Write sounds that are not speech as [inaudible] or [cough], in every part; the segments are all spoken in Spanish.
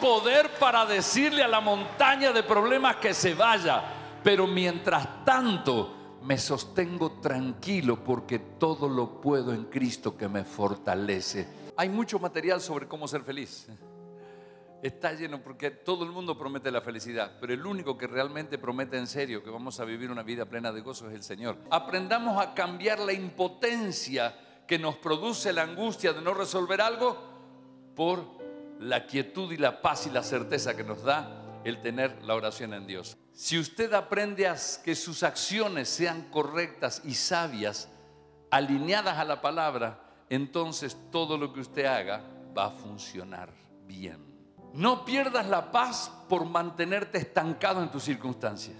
Poder para decirle a la montaña de problemas que se vaya, pero mientras tanto me sostengo tranquilo porque todo lo puedo en Cristo que me fortalece. Hay mucho material sobre cómo ser feliz. Está lleno porque todo el mundo promete la felicidad, pero el único que realmente promete en serio que vamos a vivir una vida plena de gozo es el Señor. Aprendamos a cambiar la impotencia que nos produce la angustia de no resolver algo por la quietud y la paz y la certeza que nos da el tener la oración en Dios. Si usted aprende a que sus acciones sean correctas y sabias, alineadas a la palabra, entonces todo lo que usted haga va a funcionar bien. No pierdas la paz por mantenerte estancado en tus circunstancias.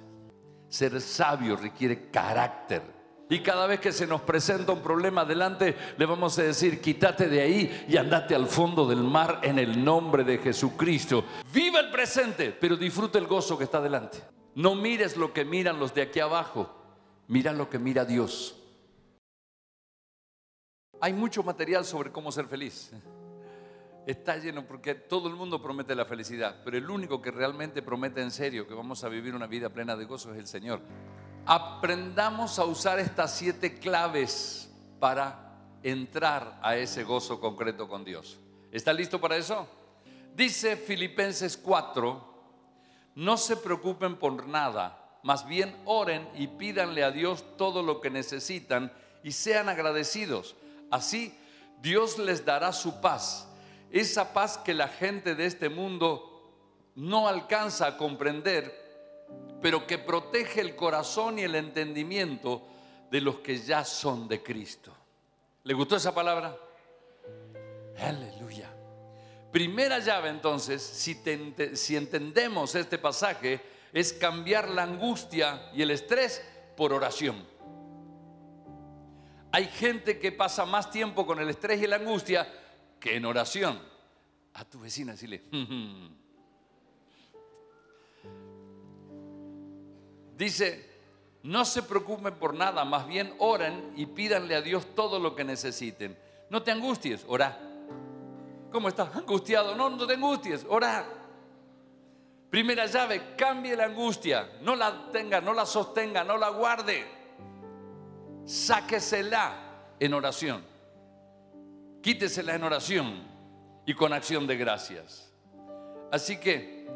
Ser sabio requiere carácter, y cada vez que se nos presenta un problema adelante, le vamos a decir, quítate de ahí y andate al fondo del mar en el nombre de Jesucristo. Viva el presente, pero disfruta el gozo que está adelante. No mires lo que miran los de aquí abajo, mira lo que mira Dios. Hay mucho material sobre cómo ser feliz. Está lleno porque todo el mundo promete la felicidad, pero el único que realmente promete en serio que vamos a vivir una vida plena de gozo es el Señor aprendamos a usar estas siete claves para entrar a ese gozo concreto con Dios. ¿Está listo para eso? Dice Filipenses 4, no se preocupen por nada, más bien oren y pídanle a Dios todo lo que necesitan y sean agradecidos. Así Dios les dará su paz, esa paz que la gente de este mundo no alcanza a comprender pero que protege el corazón y el entendimiento de los que ya son de Cristo. ¿Le gustó esa palabra? Aleluya. Primera llave entonces, si, entendemos este pasaje, es cambiar la angustia y el estrés por oración. Hay gente que pasa más tiempo con el estrés y la angustia que en oración. A tu vecina decirle, Dice, no se preocupen por nada, más bien oren y pídanle a Dios todo lo que necesiten. No te angusties, ora. ¿Cómo estás? Angustiado. No, no te angusties, ora. Primera llave, cambie la angustia. No la tenga, no la sostenga, no la guarde. Sáquesela en oración. Quítesela en oración y con acción de gracias. Así que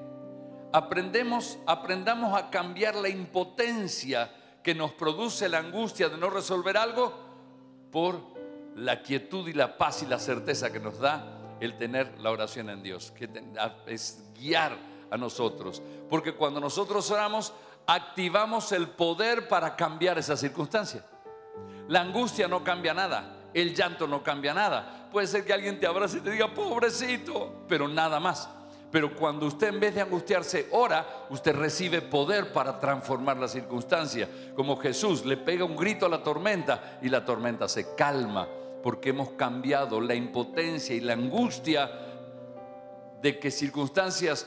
aprendemos, aprendamos a cambiar la impotencia que nos produce la angustia de no resolver algo por la quietud y la paz y la certeza que nos da el tener la oración en Dios, que es guiar a nosotros. Porque cuando nosotros oramos, activamos el poder para cambiar esa circunstancia. La angustia no cambia nada, el llanto no cambia nada. Puede ser que alguien te abrace y te diga, pobrecito, pero nada más. Pero cuando usted en vez de angustiarse ora, usted recibe poder para transformar la circunstancia. Como Jesús le pega un grito a la tormenta y la tormenta se calma porque hemos cambiado la impotencia y la angustia de que circunstancias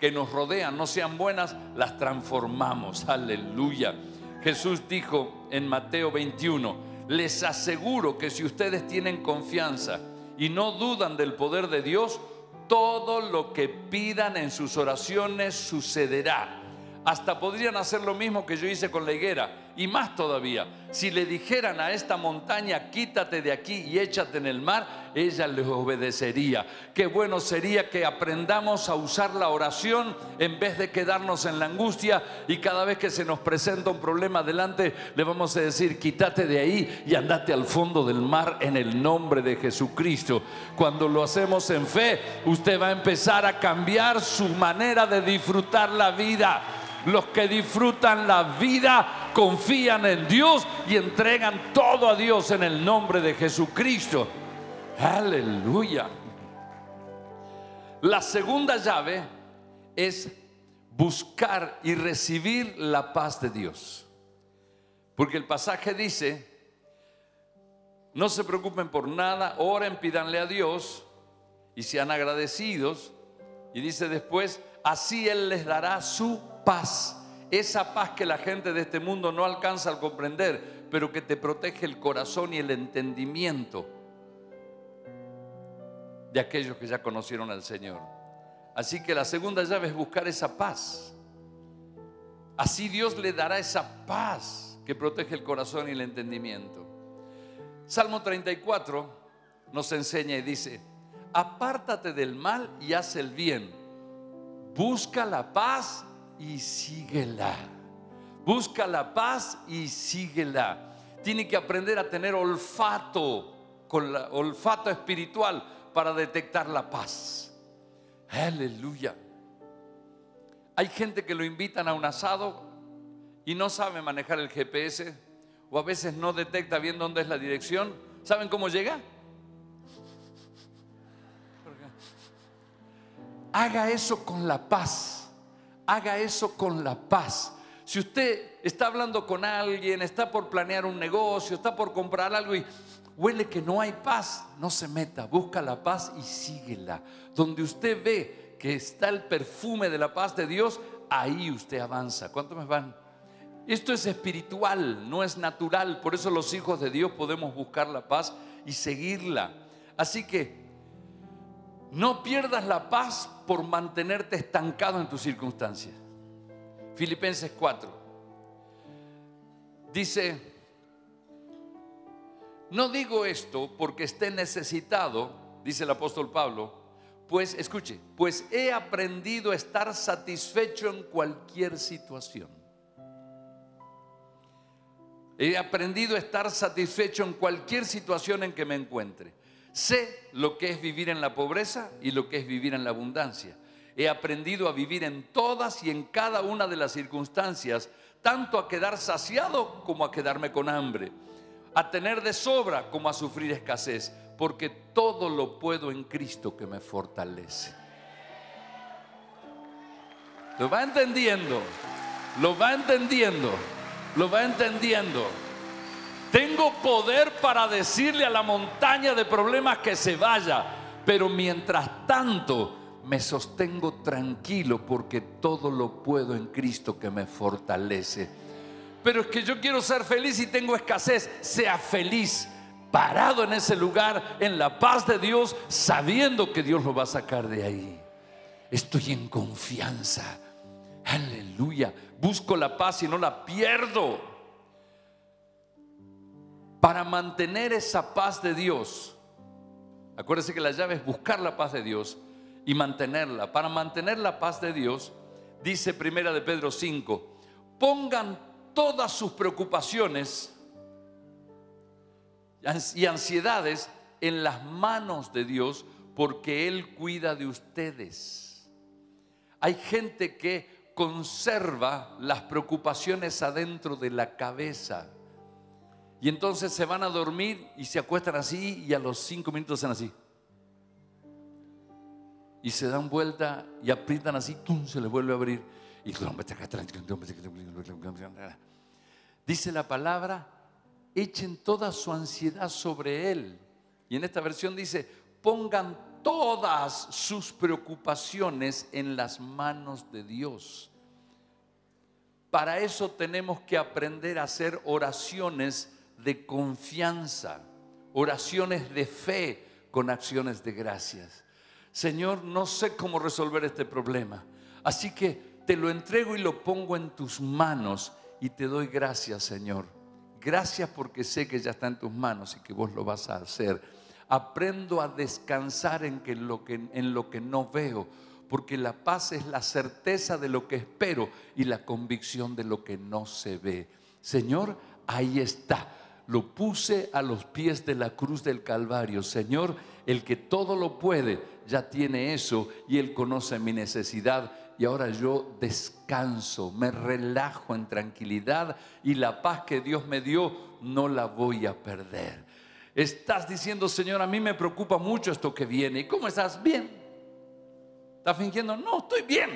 que nos rodean no sean buenas, las transformamos. Aleluya. Jesús dijo en Mateo 21, les aseguro que si ustedes tienen confianza y no dudan del poder de Dios, todo lo que pidan en sus oraciones sucederá. Hasta podrían hacer lo mismo que yo hice con la higuera y más todavía, si le dijeran a esta montaña, quítate de aquí y échate en el mar, ella les obedecería. Qué bueno sería que aprendamos a usar la oración en vez de quedarnos en la angustia y cada vez que se nos presenta un problema adelante, le vamos a decir, quítate de ahí y andate al fondo del mar en el nombre de Jesucristo. Cuando lo hacemos en fe, usted va a empezar a cambiar su manera de disfrutar la vida. Los que disfrutan la vida confían en Dios y entregan todo a Dios en el nombre de Jesucristo. Aleluya. La segunda llave es buscar y recibir la paz de Dios. Porque el pasaje dice, no se preocupen por nada, oren, pídanle a Dios y sean agradecidos. Y dice después, así Él les dará su paz. Esa paz que la gente de este mundo no alcanza a comprender, pero que te protege el corazón y el entendimiento de aquellos que ya conocieron al Señor. Así que la segunda llave es buscar esa paz. Así Dios le dará esa paz que protege el corazón y el entendimiento. Salmo 34 nos enseña y dice, apártate del mal y haz el bien. Busca la paz y síguela. Busca la paz y síguela. Tiene que aprender a tener olfato, con olfato espiritual para detectar la paz. Aleluya. Hay gente que lo invitan a un asado y no sabe manejar el GPS o a veces no detecta bien dónde es la dirección. ¿Saben cómo llega? Haga eso con la paz. Haga eso con la paz. Si usted está hablando con alguien, está por planear un negocio, está por comprar algo y huele que no hay paz, no se meta, busca la paz y síguela. Donde usted ve que está el perfume de la paz de Dios, ahí usted avanza. ¿Cuántos me van? Esto es espiritual, no es natural. Por eso los hijos de Dios podemos buscar la paz y seguirla. Así que no pierdas la paz por mantenerte estancado en tus circunstancias. Filipenses 4. Dice, no digo esto porque esté necesitado, dice el apóstol Pablo, pues escuche, pues he aprendido a estar satisfecho en cualquier situación. He aprendido a estar satisfecho en cualquier situación en que me encuentre. Sé lo que es vivir en la pobreza y lo que es vivir en la abundancia. He aprendido a vivir en todas y en cada una de las circunstancias, tanto a quedar saciado como a quedarme con hambre, a tener de sobra como a sufrir escasez, porque todo lo puedo en Cristo que me fortalece. ¿Lo va entendiendo? ¿Lo va entendiendo? ¿Lo va entendiendo? Tengo poder para decirle a la montaña de problemas que se vaya, pero mientras tanto me sostengo tranquilo porque todo lo puedo en Cristo que me fortalece. Pero es que yo quiero ser feliz y tengo escasez. Sea feliz, parado en ese lugar, en la paz de Dios, sabiendo que Dios lo va a sacar de ahí. Estoy en confianza. Aleluya. Busco la paz y no la pierdo para mantener esa paz de Dios. Acuérdense que la llave es buscar la paz de Dios y mantenerla. Para mantener la paz de Dios, dice Primera de Pedro 5, pongan todas sus preocupaciones y ansiedades en las manos de Dios porque Él cuida de ustedes. Hay gente que conserva las preocupaciones adentro de la cabeza y entonces se van a dormir y se acuestan así y a los cinco minutos hacen así. Y se dan vuelta y aprietan así, se les vuelve a abrir. Y dice la palabra, echen toda su ansiedad sobre Él. Y en esta versión dice, pongan todas sus preocupaciones en las manos de Dios. Para eso tenemos que aprender a hacer oraciones de confianza, oraciones de fe con acciones de gracias. Señor, no sé cómo resolver este problema, así que te lo entrego y lo pongo en tus manos y te doy gracias, Señor. Gracias porque sé que ya está en tus manos y que vos lo vas a hacer. Aprendo a descansar en, en lo que no veo, porque la paz es la certeza de lo que espero y la convicción de lo que no se ve. Señor, ahí está lo puse a los pies de la cruz del Calvario. Señor, el que todo lo puede, ya tiene eso y Él conoce mi necesidad. Y ahora yo descanso, me relajo en tranquilidad y la paz que Dios me dio no la voy a perder. Estás diciendo, Señor, a mí me preocupa mucho esto que viene. ¿Y cómo estás? Bien. ¿Estás fingiendo? No, estoy bien.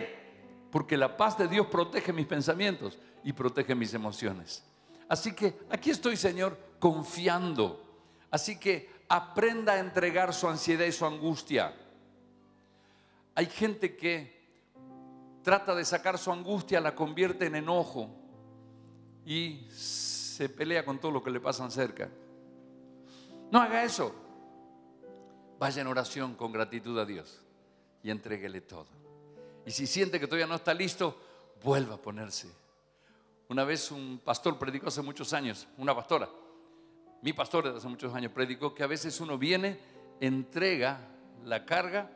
Porque la paz de Dios protege mis pensamientos y protege mis emociones. Así que aquí estoy, Señor, confiando. Así que aprenda a entregar su ansiedad y su angustia. Hay gente que trata de sacar su angustia, la convierte en enojo y se pelea con todo lo que le pasan cerca. No haga eso. Vaya en oración con gratitud a Dios y entréguele todo. Y si siente que todavía no está listo, vuelva a ponerse. Una vez un pastor predicó hace muchos años, una pastora, mi pastor de hace muchos años predicó que a veces uno viene, entrega la carga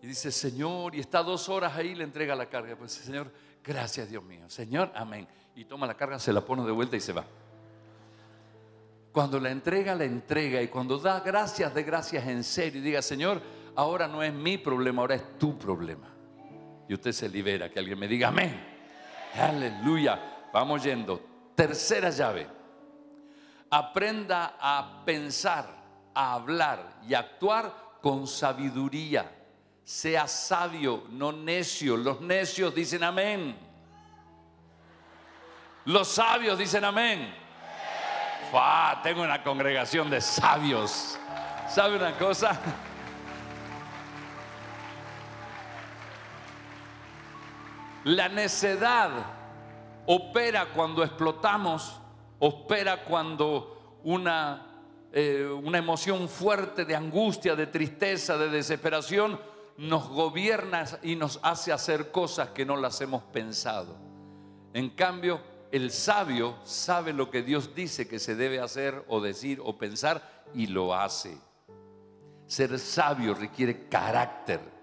y dice, Señor, y está dos horas ahí, le entrega la carga. Pues, Señor, gracias Dios mío. Señor, amén. Y toma la carga, se la pone de vuelta y se va. Cuando la entrega, la entrega. Y cuando da gracias, de gracias en serio. Y diga, Señor, ahora no es mi problema, ahora es tu problema. Y usted se libera. Que alguien me diga, amén. Aleluya. Vamos yendo. Tercera llave. Aprenda a pensar, a hablar y actuar con sabiduría sea sabio, no necio. Los necios dicen amén. Los sabios dicen amén. tengo una congregación de sabios. ¿Sabe una cosa? La necedad opera cuando explotamos, opera cuando una, eh, una emoción fuerte de angustia, de tristeza, de desesperación nos gobierna y nos hace hacer cosas que no las hemos pensado. En cambio, el sabio sabe lo que Dios dice que se debe hacer o decir o pensar y lo hace. Ser sabio requiere carácter.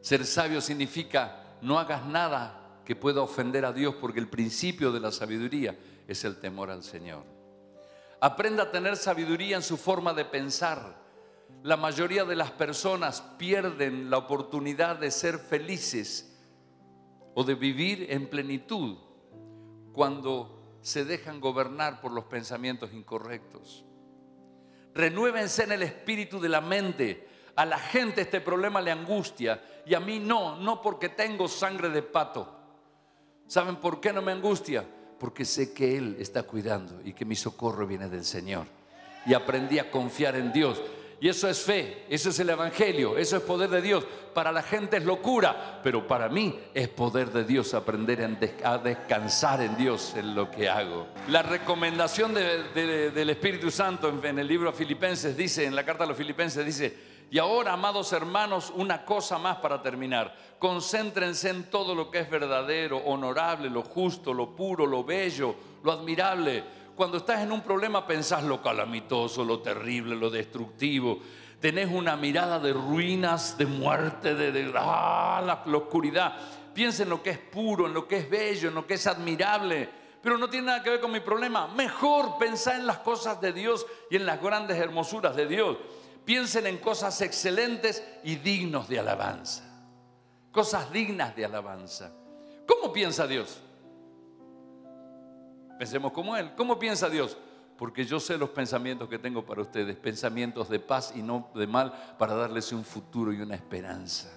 Ser sabio significa no hagas nada que pueda ofender a Dios porque el principio de la sabiduría es el temor al Señor. Aprenda a tener sabiduría en su forma de pensar la mayoría de las personas pierden la oportunidad de ser felices o de vivir en plenitud cuando se dejan gobernar por los pensamientos incorrectos. Renuévense en el espíritu de la mente. A la gente este problema le angustia y a mí no, no porque tengo sangre de pato. ¿Saben por qué no me angustia? Porque sé que Él está cuidando y que mi socorro viene del Señor. Y aprendí a confiar en Dios. Y eso es fe, eso es el Evangelio, eso es poder de Dios. Para la gente es locura, pero para mí es poder de Dios aprender a descansar en Dios en lo que hago. La recomendación del Espíritu Santo en el libro a Filipenses dice, en la carta a los Filipenses dice, y ahora, amados hermanos, una cosa más para terminar. Concéntrense en todo lo que es verdadero, honorable, lo justo, lo puro, lo bello, lo admirable cuando estás en un problema pensás lo calamitoso, lo terrible, lo destructivo. Tenés una mirada de ruinas, de muerte, de, ah, la, oscuridad. Piensa en lo que es puro, en lo que es bello, en lo que es admirable. Pero no tiene nada que ver con mi problema. Mejor pensar en las cosas de Dios y en las grandes hermosuras de Dios. Piensen en cosas excelentes y dignos de alabanza. Cosas dignas de alabanza. ¿Cómo piensa Dios? Pensemos como Él. ¿Cómo piensa Dios? Porque yo sé los pensamientos que tengo para ustedes, pensamientos de paz y no de mal, para darles un futuro y una esperanza.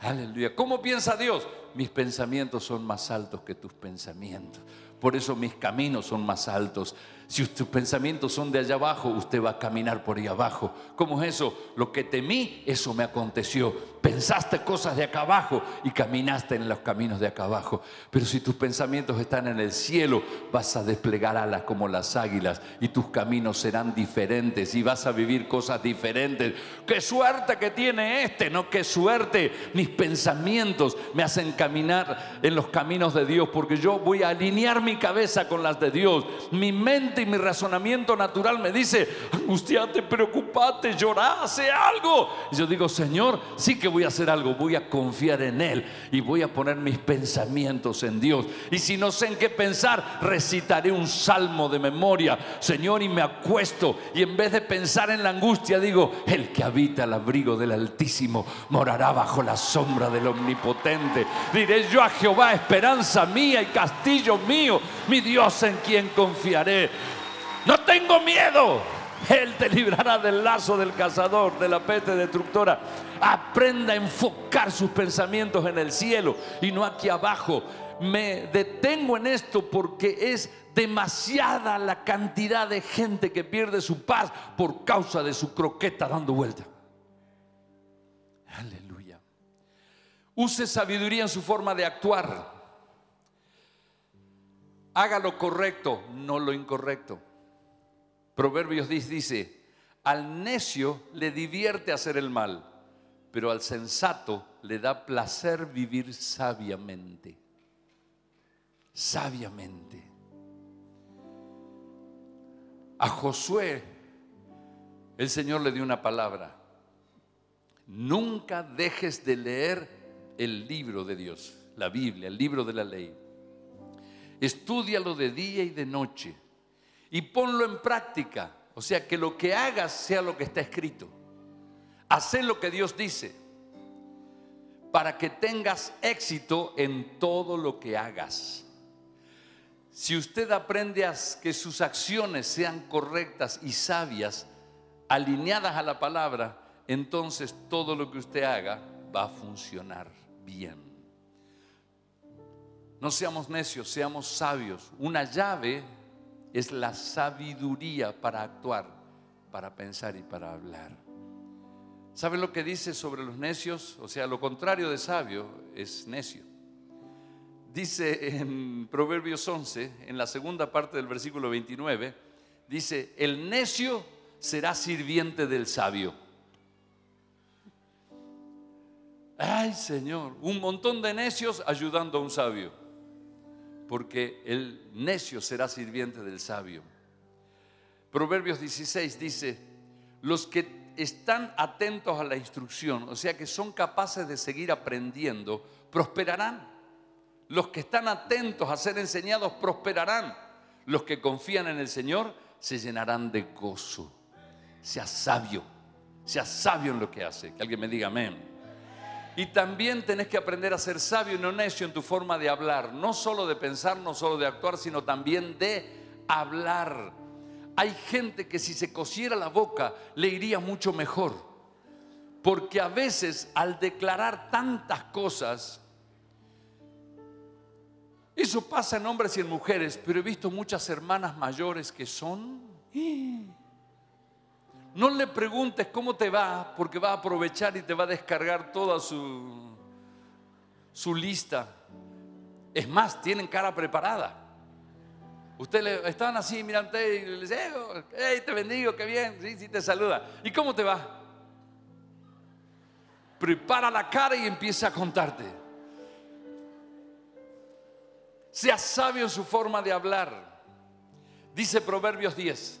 Aleluya. ¿Cómo piensa Dios? Mis pensamientos son más altos que tus pensamientos. Por eso mis caminos son más altos. Si tus pensamientos son de allá abajo, usted va a caminar por ahí abajo. ¿Cómo es eso? Lo que temí, eso me aconteció. Pensaste cosas de acá abajo y caminaste en los caminos de acá abajo. Pero si tus pensamientos están en el cielo, vas a desplegar alas como las águilas y tus caminos serán diferentes y vas a vivir cosas diferentes. Qué suerte que tiene este, no qué suerte. Mis pensamientos me hacen caminar en los caminos de Dios porque yo voy a alinear mi cabeza con las de Dios. Mi mente y mi razonamiento natural me dice, angustiate, preocupate, llorá, hace algo. Y yo digo, Señor, sí que voy a hacer algo, voy a confiar en Él y voy a poner mis pensamientos en Dios. Y si no sé en qué pensar, recitaré un salmo de memoria, Señor, y me acuesto. Y en vez de pensar en la angustia, digo, el que habita el abrigo del Altísimo morará bajo la sombra del Omnipotente. Diré yo a Jehová, esperanza mía y castillo mío, mi Dios en quien confiaré. No tengo miedo. Él te librará del lazo del cazador, de la peste destructora. Aprenda a enfocar sus pensamientos en el cielo y no aquí abajo. Me detengo en esto porque es demasiada la cantidad de gente que pierde su paz por causa de su croqueta dando vuelta. Aleluya. Use sabiduría en su forma de actuar. Haga lo correcto, no lo incorrecto. Proverbios dice, al necio le divierte hacer el mal, pero al sensato le da placer vivir sabiamente. Sabiamente. A Josué el Señor le dio una palabra. Nunca dejes de leer el libro de Dios, la Biblia, el libro de la ley. Estúdialo de día y de noche y ponlo en práctica. O sea, que lo que hagas sea lo que está escrito. Haz lo que Dios dice para que tengas éxito en todo lo que hagas. Si usted aprende a que sus acciones sean correctas y sabias, alineadas a la palabra, entonces todo lo que usted haga va a funcionar bien. No seamos necios, seamos sabios. Una llave es la sabiduría para actuar, para pensar y para hablar. ¿Saben lo que dice sobre los necios? O sea, lo contrario de sabio es necio. Dice en Proverbios 11, en la segunda parte del versículo 29, dice, el necio será sirviente del sabio. Ay Señor, un montón de necios ayudando a un sabio, porque el necio será sirviente del sabio. Proverbios 16 dice, los que están atentos a la instrucción, o sea que son capaces de seguir aprendiendo, prosperarán. Los que están atentos a ser enseñados prosperarán. Los que confían en el Señor se llenarán de gozo. Sea sabio, sea sabio en lo que hace. Que alguien me diga amén. Y también tenés que aprender a ser sabio y no necio en tu forma de hablar. No solo de pensar, no solo de actuar, sino también de hablar. Hay gente que si se cosiera la boca le iría mucho mejor. Porque a veces al declarar tantas cosas, eso pasa en hombres y en mujeres, pero he visto muchas hermanas mayores que son... No le preguntes cómo te va, porque va a aprovechar y te va a descargar toda su, su lista. Es más, tienen cara preparada. Ustedes están así, mirante y le dicen, hey, te bendigo, qué bien, sí, sí, te saluda. ¿Y cómo te va? Prepara la cara y empieza a contarte. Sea sabio en su forma de hablar. Dice Proverbios 10,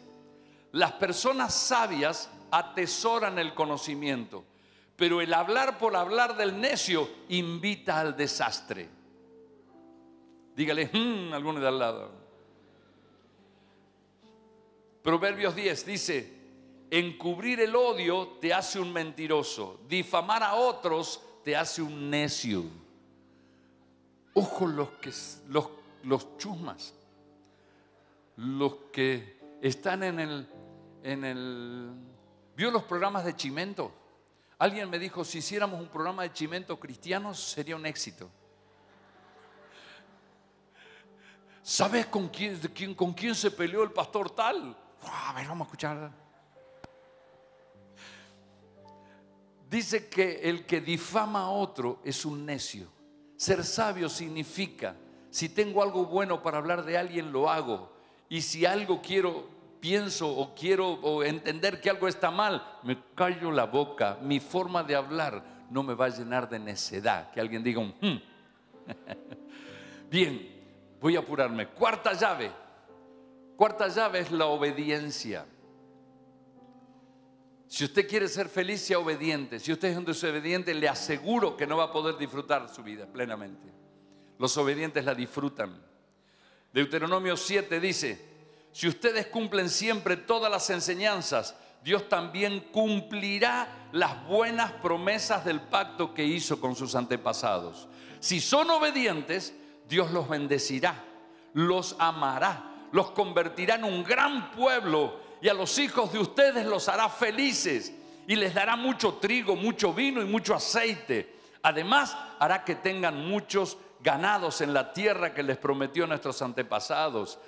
las personas sabias atesoran el conocimiento, pero el hablar por hablar del necio invita al desastre. Dígale, mmm, alguno de al lado. Proverbios 10 dice, encubrir el odio te hace un mentiroso, difamar a otros te hace un necio. Ojo los que los, los chusmas, los que están en el, en el, vio los programas de Chimento. Alguien me dijo, si hiciéramos un programa de Chimento cristianos sería un éxito. ¿Sabes con quién, quién, con quién se peleó el pastor tal? a ver, vamos a escuchar. Dice que el que difama a otro es un necio. Ser sabio significa, si tengo algo bueno para hablar de alguien, lo hago. Y si algo quiero, pienso o quiero o entender que algo está mal, me callo la boca. Mi forma de hablar no me va a llenar de necedad. Que alguien diga un... Hmm". [laughs] Bien, voy a apurarme. Cuarta llave. Cuarta llave es la obediencia. Si usted quiere ser feliz, sea obediente. Si usted es un desobediente, le aseguro que no va a poder disfrutar su vida plenamente. Los obedientes la disfrutan. Deuteronomio 7 dice, si ustedes cumplen siempre todas las enseñanzas, Dios también cumplirá las buenas promesas del pacto que hizo con sus antepasados. Si son obedientes, Dios los bendecirá, los amará los convertirá en un gran pueblo y a los hijos de ustedes los hará felices y les dará mucho trigo, mucho vino y mucho aceite. Además, hará que tengan muchos ganados en la tierra que les prometió nuestros antepasados.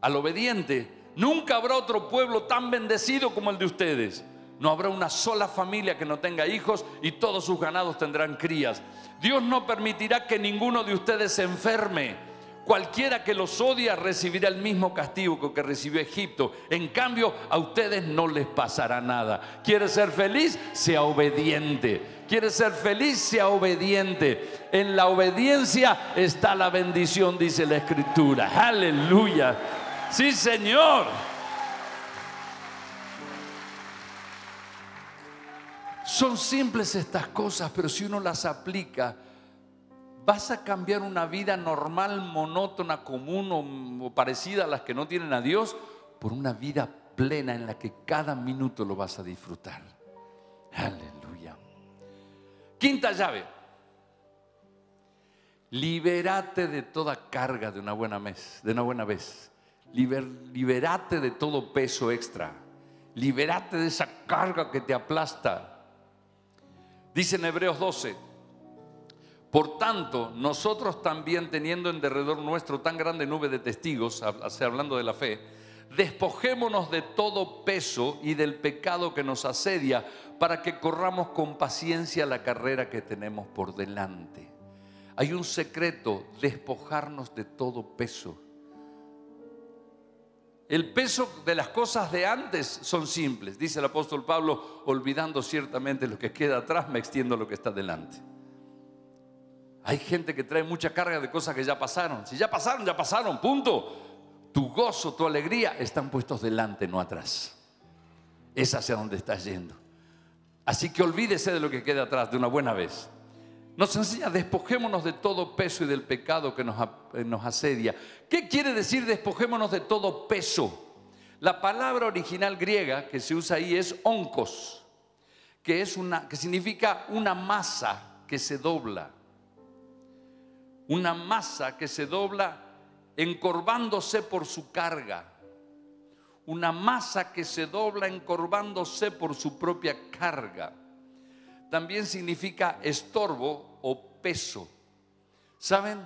Al obediente, nunca habrá otro pueblo tan bendecido como el de ustedes. No habrá una sola familia que no tenga hijos y todos sus ganados tendrán crías. Dios no permitirá que ninguno de ustedes se enferme Cualquiera que los odia recibirá el mismo castigo que recibió Egipto. En cambio, a ustedes no les pasará nada. ¿Quiere ser feliz? Sea obediente. ¿Quiere ser feliz? Sea obediente. En la obediencia está la bendición, dice la Escritura. Aleluya. Sí, Señor. Son simples estas cosas, pero si uno las aplica, vas a cambiar una vida normal, monótona, común o, parecida a las que no tienen a Dios por una vida plena en la que cada minuto lo vas a disfrutar. Aleluya. Quinta llave. Liberate de toda carga de una buena vez, de una buena vez. Liberate de todo peso extra. Liberate de esa carga que te aplasta. Dice en Hebreos 12, por tanto, nosotros también teniendo en derredor nuestro tan grande nube de testigos, hablando de la fe, despojémonos de todo peso y del pecado que nos asedia para que corramos con paciencia la carrera que tenemos por delante. Hay un secreto, despojarnos de todo peso. El peso de las cosas de antes son simples, dice el apóstol Pablo, olvidando ciertamente lo que queda atrás, me extiendo lo que está delante. Hay gente que trae mucha carga de cosas que ya pasaron. Si ya pasaron, ya pasaron, punto. Tu gozo, tu alegría están puestos delante, no atrás. Es hacia donde estás yendo. Así que olvídese de lo que queda atrás de una buena vez. Nos enseña, despojémonos de todo peso y del pecado que nos, eh, nos asedia. ¿Qué quiere decir despojémonos de todo peso? La palabra original griega que se usa ahí es oncos, que, es una, que significa una masa que se dobla. Una masa que se dobla encorvándose por su carga. Una masa que se dobla encorvándose por su propia carga también significa estorbo o peso. ¿Saben?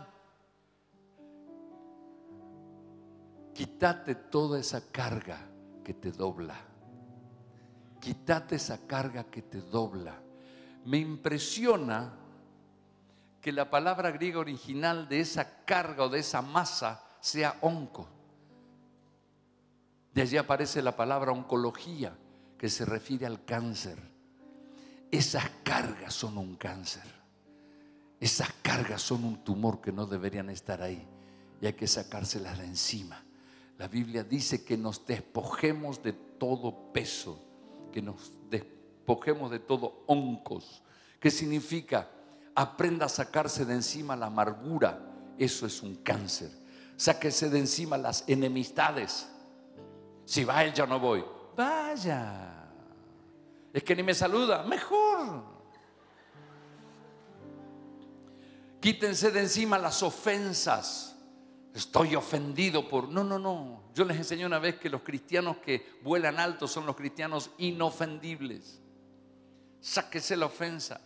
Quítate toda esa carga que te dobla. Quítate esa carga que te dobla. Me impresiona que la palabra griega original de esa carga o de esa masa sea onco. De allí aparece la palabra oncología, que se refiere al cáncer. Esas cargas son un cáncer. Esas cargas son un tumor que no deberían estar ahí y hay que sacárselas de encima. La Biblia dice que nos despojemos de todo peso, que nos despojemos de todo oncos. ¿Qué significa? Aprenda a sacarse de encima la amargura. Eso es un cáncer. Sáquese de encima las enemistades. Si va él, ya no voy. Vaya. Es que ni me saluda. Mejor. Quítense de encima las ofensas. Estoy ofendido por... No, no, no. Yo les enseñé una vez que los cristianos que vuelan alto son los cristianos inofendibles. Sáquese la ofensa.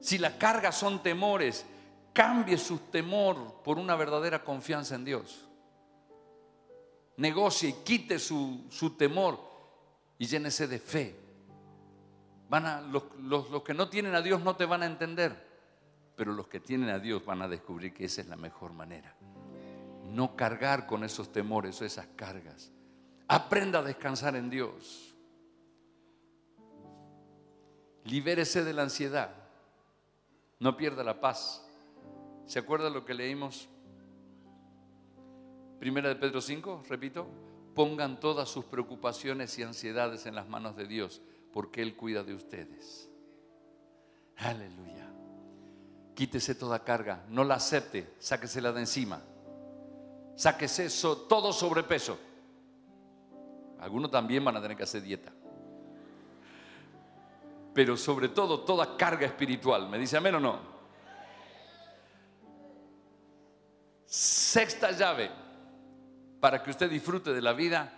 Si la carga son temores, cambie su temor por una verdadera confianza en Dios. Negocie y quite su, su temor y llénese de fe. Van a, los, los, que no tienen a Dios no te van a entender, pero los que tienen a Dios van a descubrir que esa es la mejor manera. No cargar con esos temores o esas cargas. Aprenda a descansar en Dios. Libérese de la ansiedad. No pierda la paz. ¿Se acuerda lo que leímos? Primera de Pedro 5, repito. Pongan todas sus preocupaciones y ansiedades en las manos de Dios porque Él cuida de ustedes. Aleluya. Quítese toda carga, no la acepte, sáquesela de encima. Sáquese todo sobrepeso. Algunos también van a tener que hacer dieta. Pero sobre todo toda carga espiritual. ¿Me dice amén o no? Sexta llave para que usted disfrute de la vida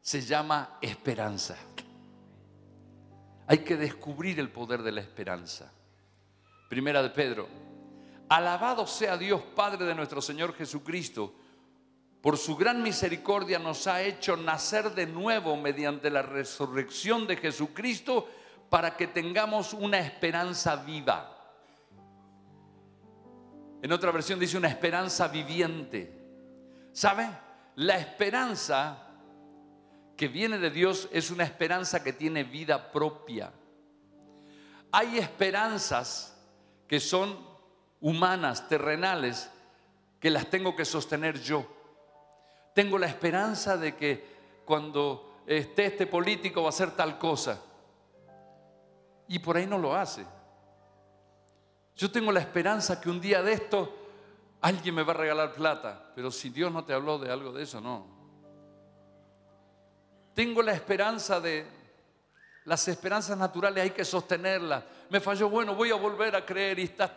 se llama esperanza. Hay que descubrir el poder de la esperanza. Primera de Pedro. Alabado sea Dios Padre de nuestro Señor Jesucristo. Por su gran misericordia nos ha hecho nacer de nuevo mediante la resurrección de Jesucristo para que tengamos una esperanza viva. En otra versión dice una esperanza viviente. ¿Sabe? La esperanza que viene de Dios es una esperanza que tiene vida propia. Hay esperanzas que son humanas, terrenales, que las tengo que sostener yo. Tengo la esperanza de que cuando esté este político va a hacer tal cosa. Y por ahí no lo hace. Yo tengo la esperanza que un día de esto alguien me va a regalar plata. Pero si Dios no te habló de algo de eso, no. Tengo la esperanza de, las esperanzas naturales hay que sostenerlas. Me falló, bueno, voy a volver a creer y está.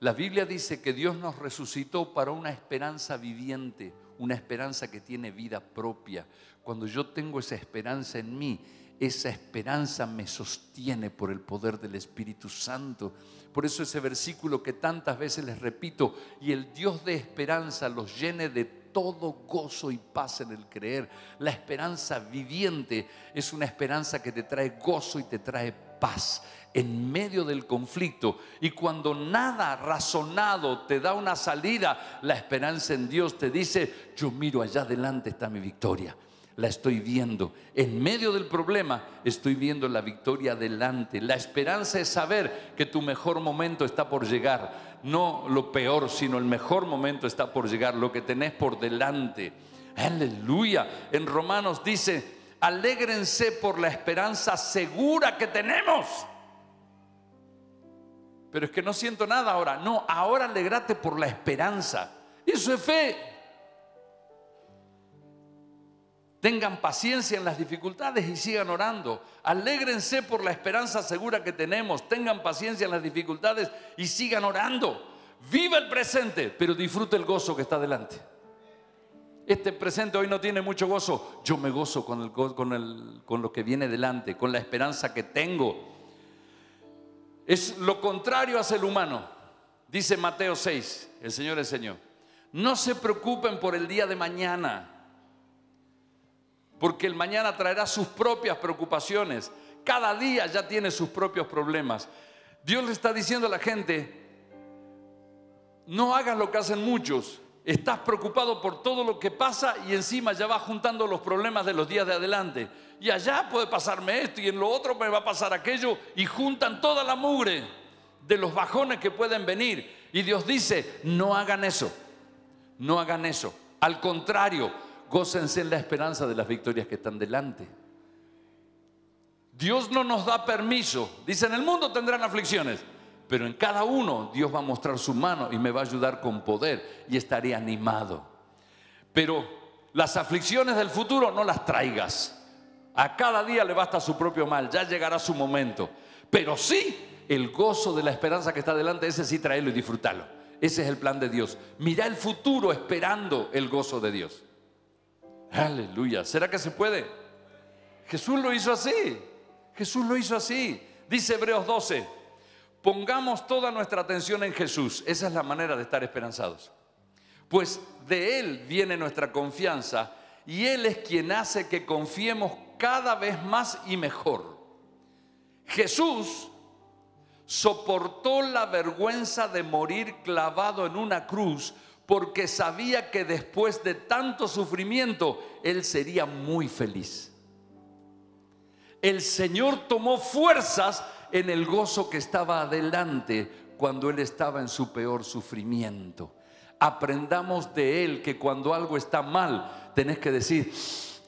La Biblia dice que Dios nos resucitó para una esperanza viviente, una esperanza que tiene vida propia. Cuando yo tengo esa esperanza en mí, esa esperanza me sostiene por el poder del Espíritu Santo. Por eso ese versículo que tantas veces les repito, y el Dios de esperanza los llene de todo gozo y paz en el creer. La esperanza viviente es una esperanza que te trae gozo y te trae paz en medio del conflicto. Y cuando nada razonado te da una salida, la esperanza en Dios te dice, yo miro allá adelante está mi victoria la estoy viendo. En medio del problema estoy viendo la victoria adelante. La esperanza es saber que tu mejor momento está por llegar. No lo peor, sino el mejor momento está por llegar. Lo que tenés por delante. Aleluya. En Romanos dice, alégrense por la esperanza segura que tenemos. Pero es que no siento nada ahora. No, ahora alegrate por la esperanza. Eso es fe. Tengan paciencia en las dificultades y sigan orando. Alégrense por la esperanza segura que tenemos. Tengan paciencia en las dificultades y sigan orando. Viva el presente, pero disfrute el gozo que está delante. Este presente hoy no tiene mucho gozo. Yo me gozo con, el, con, con lo que viene delante, con la esperanza que tengo. Es lo contrario hacia el humano. Dice Mateo 6, el Señor enseñó. No se preocupen por el día de mañana porque el mañana traerá sus propias preocupaciones. Cada día ya tiene sus propios problemas. Dios le está diciendo a la gente, no hagas lo que hacen muchos. Estás preocupado por todo lo que pasa y encima ya vas juntando los problemas de los días de adelante. Y allá puede pasarme esto y en lo otro me va a pasar aquello y juntan toda la mugre de los bajones que pueden venir. Y Dios dice, no hagan eso, no hagan eso. Al contrario, gócense en la esperanza de las victorias que están delante. Dios no nos da permiso. Dice, en el mundo tendrán aflicciones, pero en cada uno Dios va a mostrar su mano y me va a ayudar con poder y estaré animado. Pero las aflicciones del futuro no las traigas. A cada día le basta su propio mal, ya llegará su momento. Pero sí, el gozo de la esperanza que está delante, ese sí traerlo y disfrutarlo. Ese es el plan de Dios. Mira el futuro esperando el gozo de Dios. Aleluya. ¿Será que se puede? Jesús lo hizo así. Jesús lo hizo así. Dice Hebreos 12, pongamos toda nuestra atención en Jesús. Esa es la manera de estar esperanzados. Pues de Él viene nuestra confianza y Él es quien hace que confiemos cada vez más y mejor. Jesús soportó la vergüenza de morir clavado en una cruz porque sabía que después de tanto sufrimiento, él sería muy feliz. El Señor tomó fuerzas en el gozo que estaba adelante cuando él estaba en su peor sufrimiento. Aprendamos de él que cuando algo está mal, tenés que decir,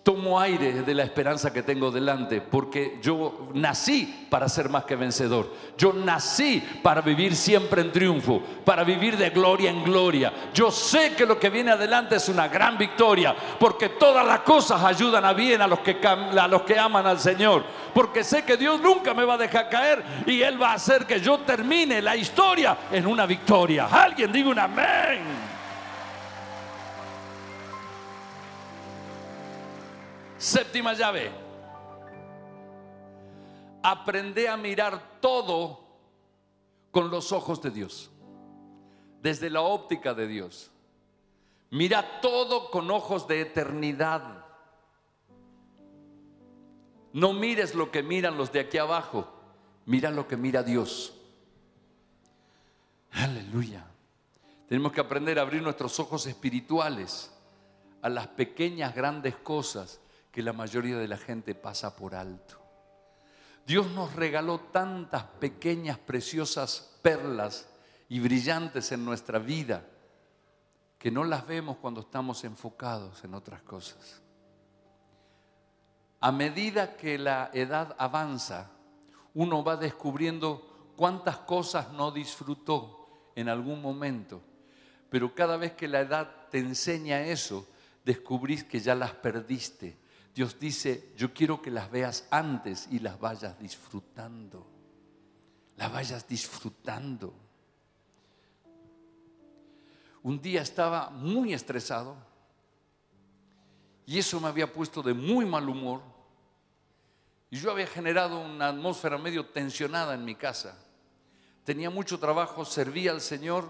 tomo aire de la esperanza que tengo delante, porque yo nací para ser más que vencedor. Yo nací para vivir siempre en triunfo, para vivir de gloria en gloria. Yo sé que lo que viene adelante es una gran victoria, porque todas las cosas ayudan a bien a los que, a los que aman al Señor, porque sé que Dios nunca me va a dejar caer y Él va a hacer que yo termine la historia en una victoria. Alguien diga un amén. Séptima llave. Aprende a mirar todo con los ojos de Dios, desde la óptica de Dios. Mira todo con ojos de eternidad. No mires lo que miran los de aquí abajo, mira lo que mira Dios. Aleluya. Tenemos que aprender a abrir nuestros ojos espirituales a las pequeñas, grandes cosas que la mayoría de la gente pasa por alto. Dios nos regaló tantas pequeñas, preciosas perlas y brillantes en nuestra vida que no las vemos cuando estamos enfocados en otras cosas. A medida que la edad avanza, uno va descubriendo cuántas cosas no disfrutó en algún momento, pero cada vez que la edad te enseña eso, descubrís que ya las perdiste. Dios dice, yo quiero que las veas antes y las vayas disfrutando. Las vayas disfrutando. Un día estaba muy estresado y eso me había puesto de muy mal humor. Y yo había generado una atmósfera medio tensionada en mi casa. Tenía mucho trabajo, servía al Señor.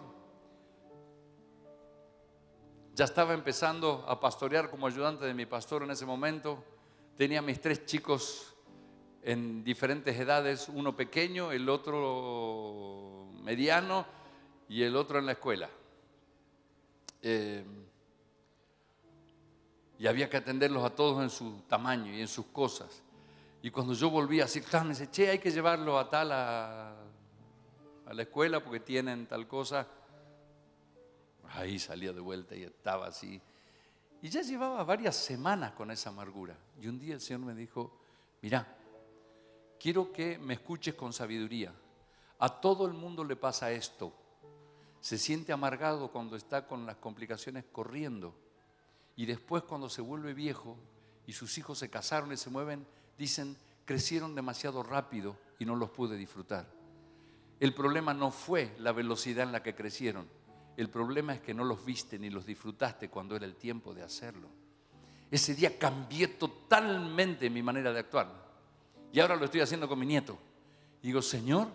Ya estaba empezando a pastorear como ayudante de mi pastor en ese momento. Tenía mis tres chicos en diferentes edades, uno pequeño, el otro mediano y el otro en la escuela. Eh, y había que atenderlos a todos en su tamaño y en sus cosas. Y cuando yo volví así, me dice, che, hay que llevarlo a tal, a, a la escuela porque tienen tal cosa. Ahí salía de vuelta y estaba así. Y ya llevaba varias semanas con esa amargura. Y un día el Señor me dijo, mira, quiero que me escuches con sabiduría. A todo el mundo le pasa esto se siente amargado cuando está con las complicaciones corriendo. Y después cuando se vuelve viejo y sus hijos se casaron y se mueven, dicen, crecieron demasiado rápido y no los pude disfrutar. El problema no fue la velocidad en la que crecieron. El problema es que no los viste ni los disfrutaste cuando era el tiempo de hacerlo. Ese día cambié totalmente mi manera de actuar. Y ahora lo estoy haciendo con mi nieto. digo, Señor,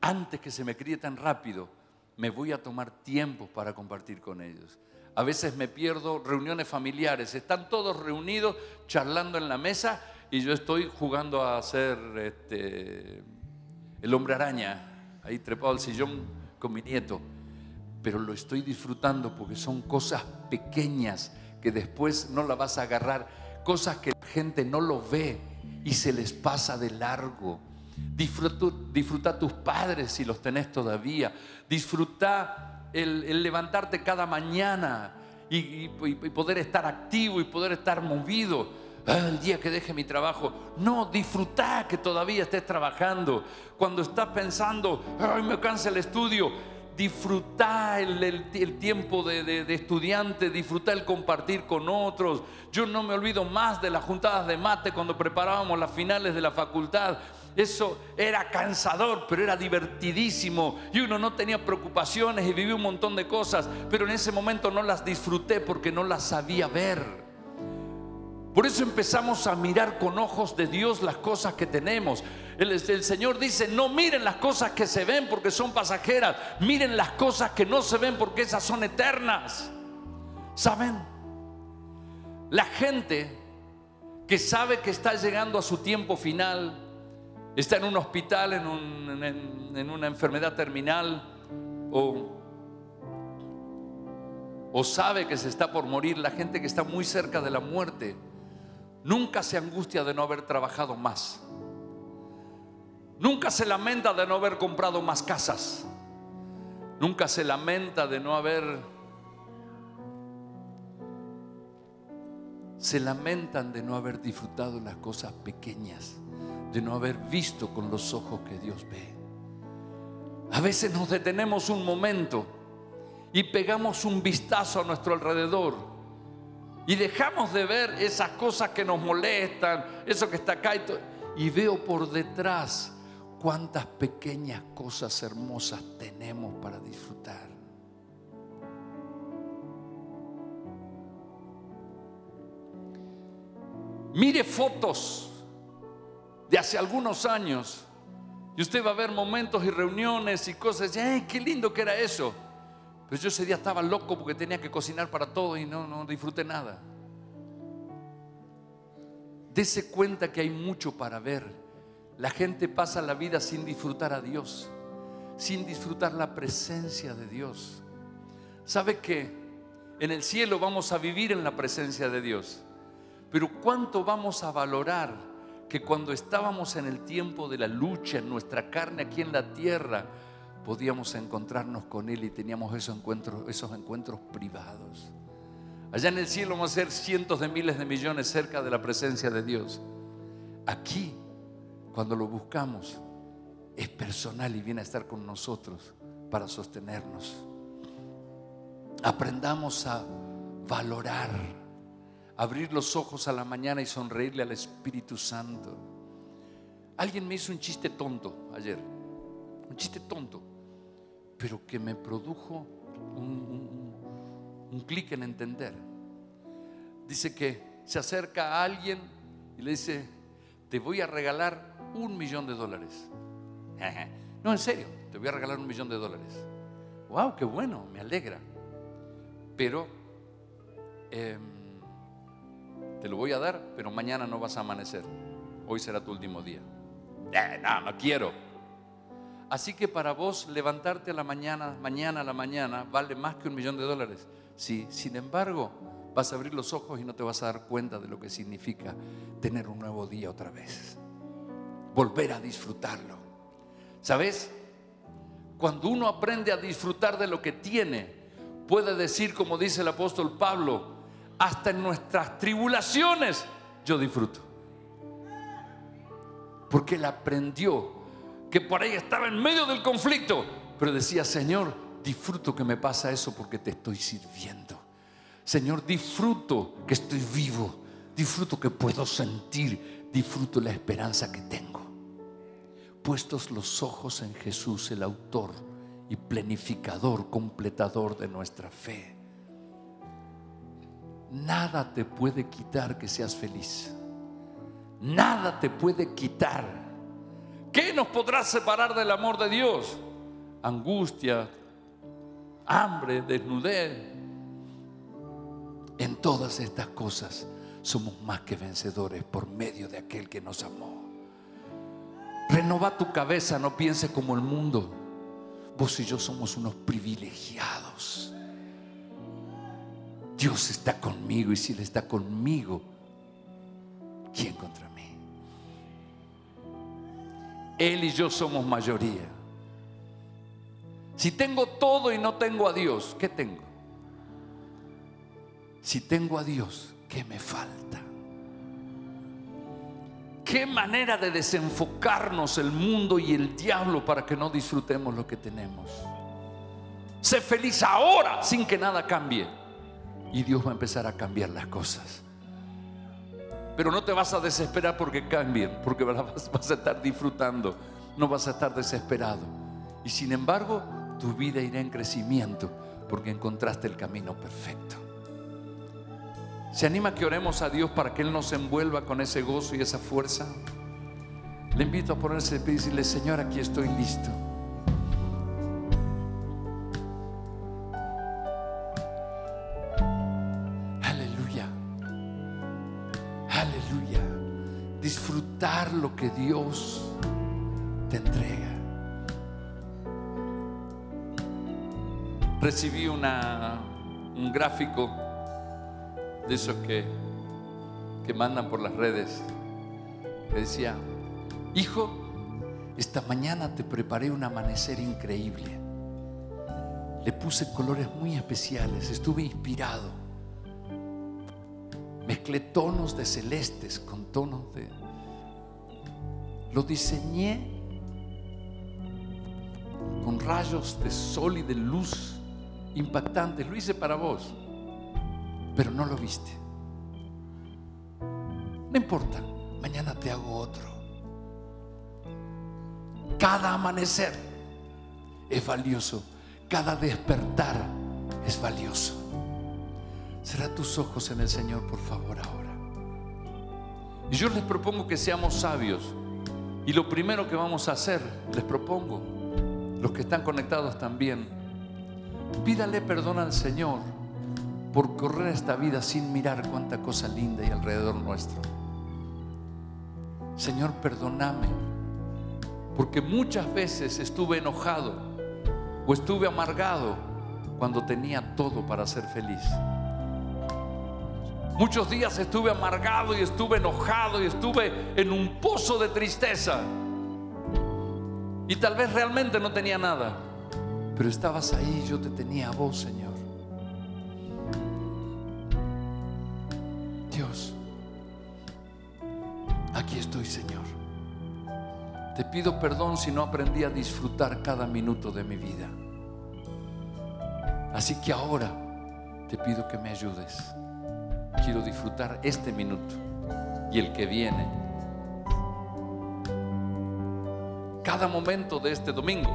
antes que se me críe tan rápido, me voy a tomar tiempo para compartir con ellos. A veces me pierdo reuniones familiares, están todos reunidos charlando en la mesa y yo estoy jugando a hacer este, el hombre araña, ahí trepado al sillón con mi nieto. Pero lo estoy disfrutando porque son cosas pequeñas que después no la vas a agarrar, cosas que la gente no lo ve y se les pasa de largo. Disfruta, a tus padres si los tenés todavía. Disfruta el, levantarte cada mañana y, poder estar activo y poder estar movido. Ah, el día que deje mi trabajo. No, disfruta que todavía estés trabajando. Cuando estás pensando, ay, me cansa el estudio disfrutar el, tiempo de, estudiante, disfrutar el compartir con otros. Yo no me olvido más de las juntadas de mate cuando preparábamos las finales de la facultad. Eso era cansador, pero era divertidísimo. Y uno no tenía preocupaciones y vivía un montón de cosas, pero en ese momento no las disfruté porque no las sabía ver. Por eso empezamos a mirar con ojos de Dios las cosas que tenemos. El, Señor dice, no miren las cosas que se ven porque son pasajeras, miren las cosas que no se ven porque esas son eternas. ¿Saben? La gente que sabe que está llegando a su tiempo final, está en un hospital, en, una enfermedad terminal o sabe que se está por morir, la gente que está muy cerca de la muerte, nunca se angustia de no haber trabajado más. Nunca se lamenta de no haber comprado más casas. Nunca se lamenta de no haber... Se lamentan de no haber disfrutado las cosas pequeñas, de no haber visto con los ojos que Dios ve. A veces nos detenemos un momento y pegamos un vistazo a nuestro alrededor y dejamos de ver esas cosas que nos molestan, eso que está acá y, y veo por detrás cuántas pequeñas cosas hermosas tenemos para disfrutar. Mire fotos de hace algunos años y usted va a ver momentos y reuniones y cosas. ¡Ay, qué lindo que era eso! Pero yo ese día estaba loco porque tenía que cocinar para todo y no, no disfruté nada. Dese cuenta que hay mucho para ver. La gente pasa la vida sin disfrutar a Dios. sin disfrutar la presencia de Dios. ¿Sabe que en el cielo vamos a vivir en la presencia de Dios? Pero ¿cuánto vamos a valorar que cuando estábamos en el tiempo de la lucha en nuestra carne aquí en la tierra, podíamos encontrarnos con Él y teníamos esos encuentros, esos encuentros privados? Allá en el cielo vamos a ser cientos de miles de millones cerca de la presencia de Dios. Aquí, cuando lo buscamos, es personal y viene a estar con nosotros para sostenernos. Aprendamos a valorar, abrir los ojos a la mañana y sonreírle al Espíritu Santo. Alguien me hizo un chiste tonto ayer, un chiste tonto, pero que me produjo un, clic en entender. Dice que se acerca a alguien y le dice, te voy a regalar un millón de dólares. [laughs] No, en serio, te voy a regalar un millón de dólares. ¡Wow! ¡Qué bueno! Me alegra. Pero em, te lo voy a dar, pero mañana no vas a amanecer. Hoy será tu último día. Eh, no, no quiero. Así que para vos levantarte a la mañana, mañana a la mañana, vale más que un millón de dólares. Sí, sin embargo, vas a abrir los ojos y no te vas a dar cuenta de lo que significa tener un nuevo día otra vez. Volver a disfrutarlo. ¿Sabes? Cuando uno aprende a disfrutar de lo que tiene, puede decir, como dice el apóstol Pablo, hasta en nuestras tribulaciones yo disfruto. Porque él aprendió que por ahí estaba en medio del conflicto, pero decía, Señor, disfruto que me pasa eso porque te estoy sirviendo. Señor, disfruto que estoy vivo, disfruto que puedo sentir, disfruto la esperanza que tengo puestos los ojos en Jesús, el autor y planificador, completador de nuestra fe. Nada te puede quitar que seas feliz. Nada te puede quitar. ¿Qué nos podrá separar del amor de Dios? Angustia, hambre, desnudez. En todas estas cosas somos más que vencedores por medio de aquel que nos amó. Renova tu cabeza, no piense como el mundo. Vos y yo somos unos privilegiados. Dios está conmigo y si Él está conmigo, ¿quién contra mí? Él y yo somos mayoría. Si tengo todo y no tengo a Dios, ¿qué tengo? Si tengo a Dios, ¿qué me falta? Qué manera de desenfocarnos el mundo y el diablo para que no disfrutemos lo que tenemos. Sé feliz ahora sin que nada cambie. Y Dios va a empezar a cambiar las cosas. Pero no te vas a desesperar porque cambien, porque [laughs] vas, a estar disfrutando, no vas a estar desesperado. Y sin embargo, tu vida irá en crecimiento porque encontraste el camino perfecto. ¿Se anima que oremos a Dios para que Él nos envuelva con ese gozo y esa fuerza? Le invito a ponerse de pie y decirle, Señor, aquí estoy listo. Aleluya. Aleluya. Disfrutar lo que Dios te entrega. Recibí una, un gráfico de esos que, que mandan por las redes, que decía, hijo, esta mañana te preparé un amanecer increíble. Le puse colores muy especiales, estuve inspirado. Mezclé tonos de celestes con tonos de... Lo diseñé con rayos de sol y de luz impactantes. Lo hice para vos pero no lo viste. No importa, mañana te hago otro. Cada amanecer es valioso, cada despertar es valioso. Será tus ojos en el Señor, por favor, ahora. Y yo les propongo que seamos sabios. Y lo primero que vamos a hacer, les propongo, los que están conectados también, pídale perdón al Señor por correr esta vida sin mirar cuánta cosa linda hay alrededor nuestro. Señor, perdóname, porque muchas veces estuve enojado ¿O estuve amargado cuando tenía todo para ser feliz? Muchos días estuve amargado y estuve enojado y estuve en un pozo de tristeza. Y tal vez realmente no tenía nada, pero estabas ahí, yo te tenía a vos, Señor. Aquí estoy, Señor. Te pido perdón si no aprendí a disfrutar cada minuto de mi vida. Así que ahora te pido que me ayudes. Quiero disfrutar este minuto y el que viene cada momento de este domingo,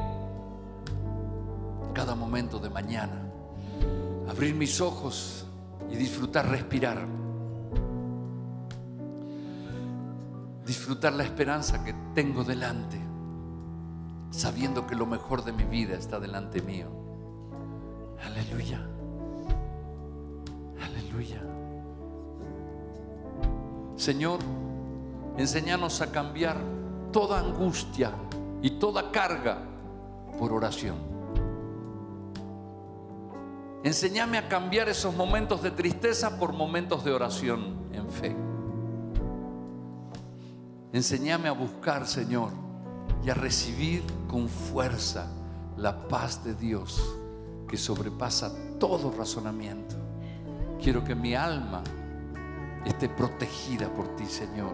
cada momento de mañana, abrir mis ojos y disfrutar respirar, disfrutar la esperanza que tengo delante, sabiendo que lo mejor de mi vida está delante mío. Aleluya, aleluya. Señor, enséñanos a cambiar toda angustia y toda carga por oración. Enséñame a cambiar esos momentos de tristeza por momentos de oración en fe. Enséñame a buscar, Señor, y a recibir con fuerza la paz de Dios que sobrepasa todo razonamiento. Quiero que mi alma esté protegida por ti, Señor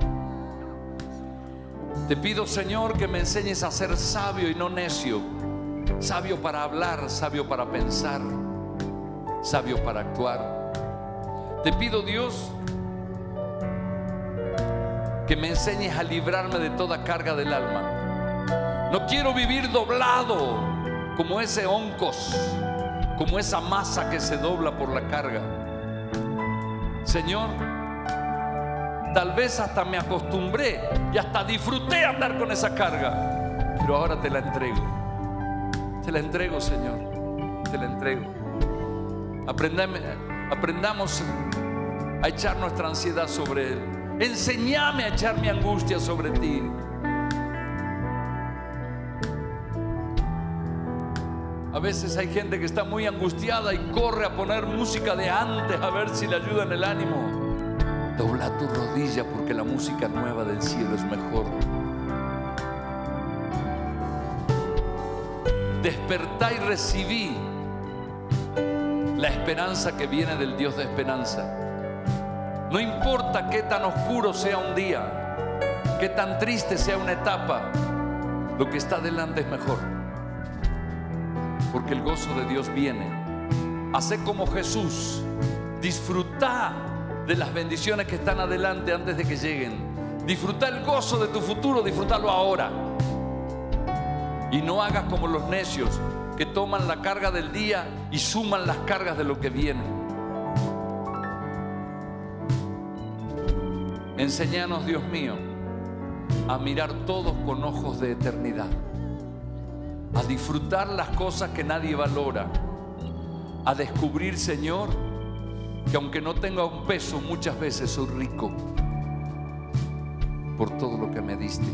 te pido, Señor, que me enseñes a ser sabio y no necio. Sabio para hablar, sabio para pensar, sabio para actuar. Te pido, Dios, que me enseñes a librarme de toda carga del alma. No quiero vivir doblado como ese oncos, como esa masa que se dobla por la carga. Señor, Tal vez hasta me acostumbré y hasta disfruté andar con esa carga. Pero ahora te la entrego. Te la entrego, Señor. Te la entrego. aprendamos a echar nuestra ansiedad sobre Él. Enseñame a echar mi angustia sobre ti. A veces hay gente que está muy angustiada y corre a poner música de antes a ver si le ayuda en el ánimo. Dobla tu rodilla porque la música nueva del cielo es mejor. Despertá y recibí la esperanza que viene del Dios de esperanza. No importa qué tan oscuro sea un día, qué tan triste sea una etapa, lo que está delante es mejor. Porque el gozo de Dios viene. Hace como Jesús, disfruta de las bendiciones que están adelante antes de que lleguen. Disfruta el gozo de tu futuro, disfrútalo ahora. Y no hagas como los necios que toman la carga del día y suman las cargas de lo que viene. Enseñanos, Dios mío, a mirar todos con ojos de eternidad, a disfrutar las cosas que nadie valora, a descubrir, Señor, que aunque no tenga un peso, muchas veces soy rico por todo lo que me diste.